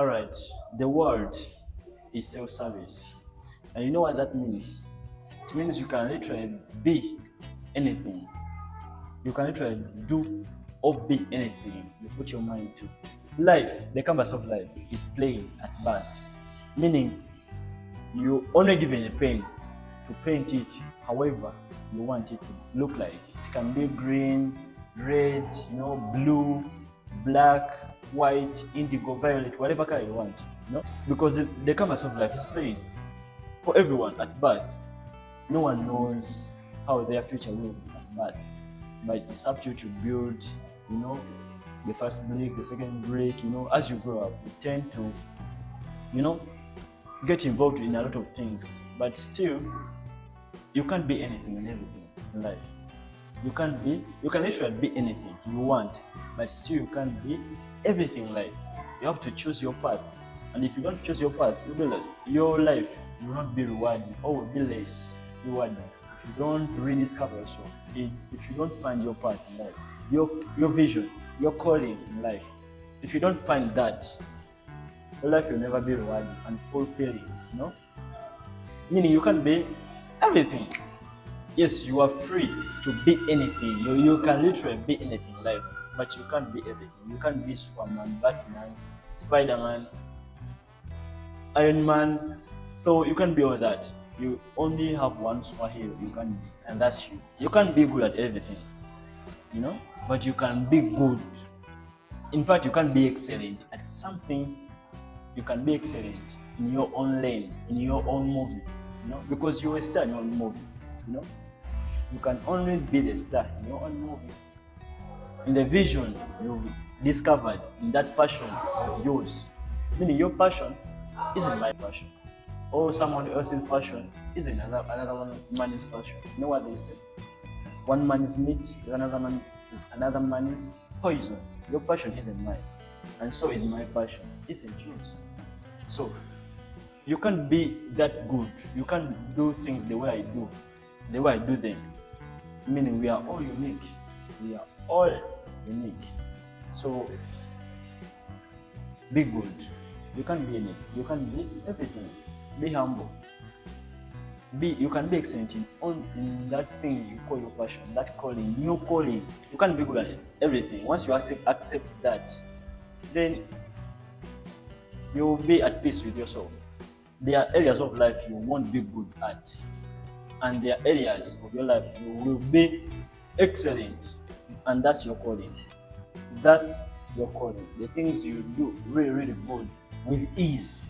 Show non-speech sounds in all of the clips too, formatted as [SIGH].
All right, the word is self-service, and you know what that means? It means you can literally be anything. You can literally do or be anything you put your mind to. Life, the canvas of life, is plain at birth, meaning you only given a pen to paint it however you want it to look like. It can be green, red, you know, blue, black, white, indigo, violet, whatever color you want. You know? Because the, the canvas of life is plain for everyone at birth. No one knows how their future will be at birth. But it's up to you to build, you know, the first brick, the second brick, you know, as you grow up, you tend to, you know, get involved in a lot of things. But still, you can't be anything and everything in life. You can't be, you can literally be anything you want, but still you can't be everything in life. You have to choose your path. And if you don't choose your path, you'll be lost. Your life will not be rewarding or will be less rewarding. If you don't rediscover yourself, if you don't find your path in life, your, your vision, your calling in life, if you don't find that, your life will never be rewarding and fulfilling, you know? Meaning you can be everything. Yes, you are free to be anything. You, you can literally be anything in life, but you can't be everything. You can't be Superman, Batman, Spider Man, Iron Man. So you can't be all that. You only have one superhero you can be, and that's you. You can't be good at everything, you know, but you can be good. In fact, you can be excellent at something. You can be excellent in your own lane, in your own movie, you know, because a star your own movie, you know. You can only be the star in your own movie. In the vision you discovered in that passion of yours, meaning your passion isn't my passion, or someone else's passion isn't another, another one man's passion. You know what they say? One man's meat is another man is another man's poison. Your passion isn't mine, and so is my passion, isn't yours. So you can't be that good. You can't do things the way I do, the way I do them. Meaning we are all unique. We are all unique. So be good. You can be anything. You can be everything. Be humble. Be you can be excellent in on in that thing you call your passion, that calling, new calling. You can be good at everything. Once you accept accept that, then you will be at peace with yourself. There are areas of life you won't be good at, and there are areas of your life you will be excellent, and that's your calling. That's your calling. The things you do really, really good with ease.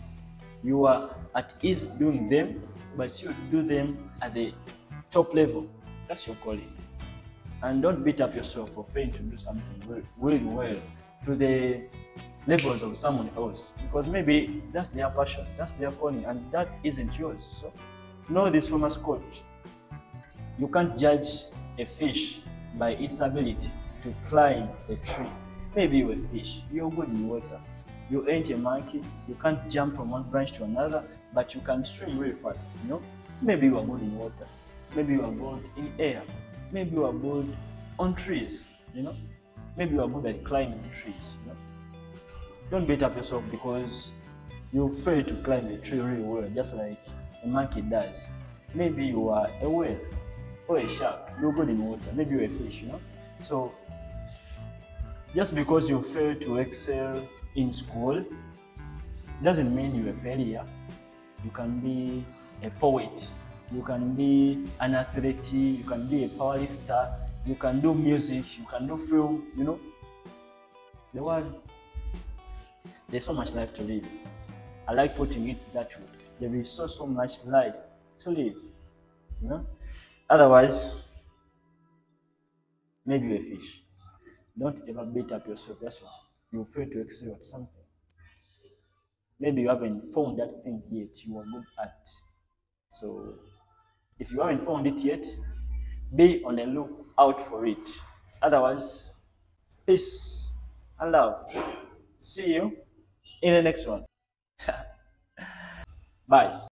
You are at ease doing them, but you do them at the top level. That's your calling. And don't beat up yourself for failing to do something really, really well to the levels of someone else because maybe that's their passion, that's their calling, and that isn't yours. So, know this from a quote. You can't judge a fish by its ability to climb a tree. Maybe you're a fish, you're good in water. You ain't a monkey, you can't jump from one branch to another, but you can swim really fast, you know? Maybe you are good in water, maybe you are good in air, maybe you are good on trees, you know? Maybe you are good at climbing trees, you know? Don't beat up yourself because you fail to climb a tree really well, just like a monkey does. Maybe you are a whale or a shark, you're good in water, maybe you're a fish, you know? So just because you fail to excel in school doesn't mean you're a failure. You can be a poet, you can be an athlete, you can be a powerlifter, you can do music, you can do film, you know. The world, there's so much life to live. I like putting it that way. There is so so much life to live, you know. Otherwise, maybe you're a fish. Don't ever beat up yourself. That's why you fail to excel at something. Maybe you haven't found that thing yet you are good at. So, if you haven't found it yet, be on the lookout for it. Otherwise, peace and love. See you in the next one. [LAUGHS] Vai.